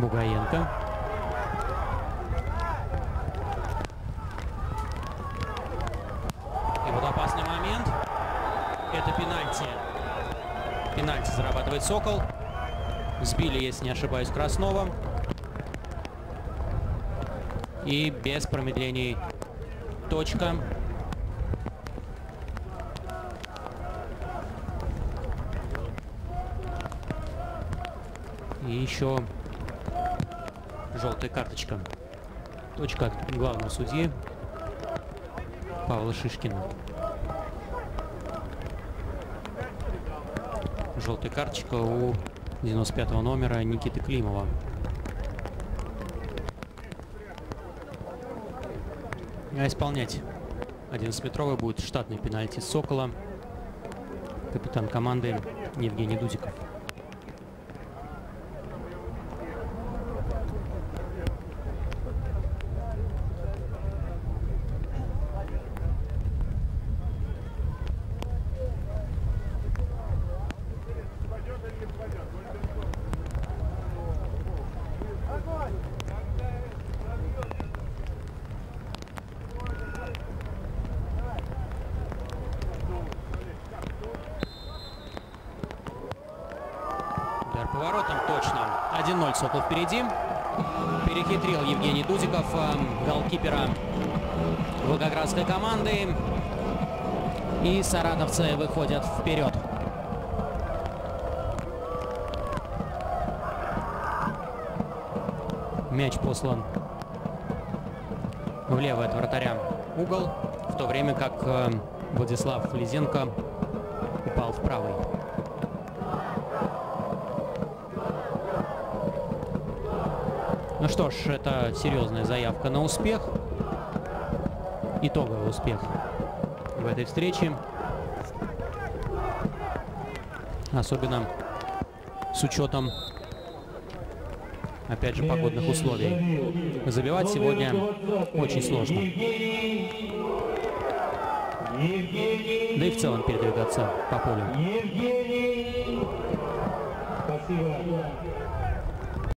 Бугаенко. И вот опасный момент. Это пенальти. Пенальти зарабатывает Сокол. Сбили, если не ошибаюсь, Краснова. И без промедлений точка. И еще желтая карточка. Точка от главного судьи Павла Шишкина. Желтая карточка у 95 номера Никиты Климова. А исполнять 11-метровый будет штатный пенальти Сокола. Капитан команды Евгений Дудиков. Поворотом точно. 1-0 Сокол впереди. Перехитрил Евгений Дудиков, э, голкипера волгоградской команды. И саратовцы выходят вперед. Мяч послан влево от вратаря угол, в то время как э, Владислав Лизенко упал в правый. Ну что ж, это серьезная заявка на успех. Итоговый успех в этой встрече. Особенно с учетом, опять же, погодных условий. Забивать сегодня очень сложно. Да и в целом передвигаться по полю. Спасибо.